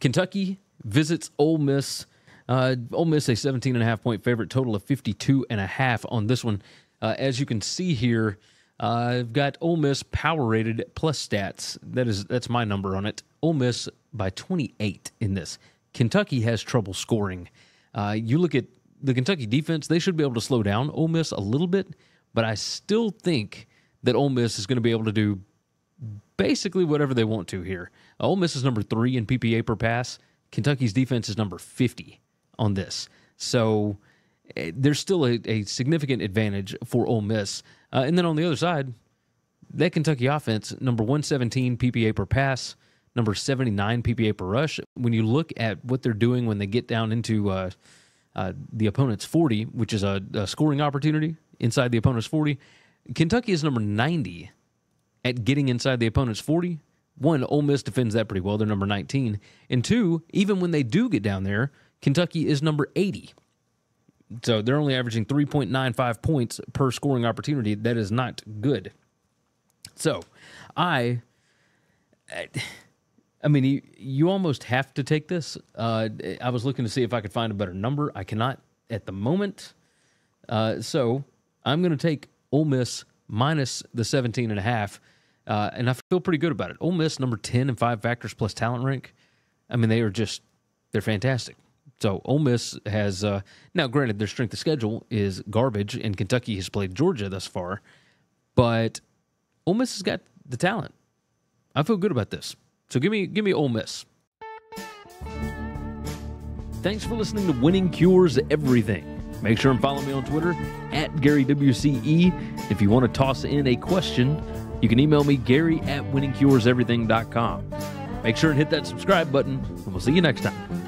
Kentucky visits Ole Miss. Uh, Ole Miss a 17 and a half point favorite, total of 52 and a half on this one. Uh, as you can see here, uh, I've got Ole Miss power rated plus stats. That is that's my number on it. Ole Miss by 28 in this. Kentucky has trouble scoring. Uh, you look at the Kentucky defense; they should be able to slow down Ole Miss a little bit, but I still think that Ole Miss is going to be able to do basically whatever they want to here. Ole Miss is number three in PPA per pass. Kentucky's defense is number 50 on this. So eh, there's still a, a significant advantage for Ole Miss. Uh, and then on the other side, that Kentucky offense, number 117 PPA per pass, number 79 PPA per rush. When you look at what they're doing when they get down into uh, uh, the opponent's 40, which is a, a scoring opportunity inside the opponent's 40, Kentucky is number 90 at getting inside the opponent's 40. One, Ole Miss defends that pretty well. They're number 19. And two, even when they do get down there, Kentucky is number 80. So they're only averaging 3.95 points per scoring opportunity. That is not good. So I. I mean, you, you almost have to take this. Uh, I was looking to see if I could find a better number. I cannot at the moment. Uh, so I'm going to take Ole Miss minus the 17 and a half. Uh, and I feel pretty good about it. Ole Miss, number 10 and five factors plus talent rank. I mean, they are just, they're fantastic. So Ole Miss has, uh, now granted, their strength of schedule is garbage, and Kentucky has played Georgia thus far, but Ole Miss has got the talent. I feel good about this. So give me, give me Ole Miss. Thanks for listening to Winning Cures Everything. Make sure and follow me on Twitter at GaryWCE. If you want to toss in a question, you can email me, Gary at winningcureseverything.com. Make sure and hit that subscribe button, and we'll see you next time.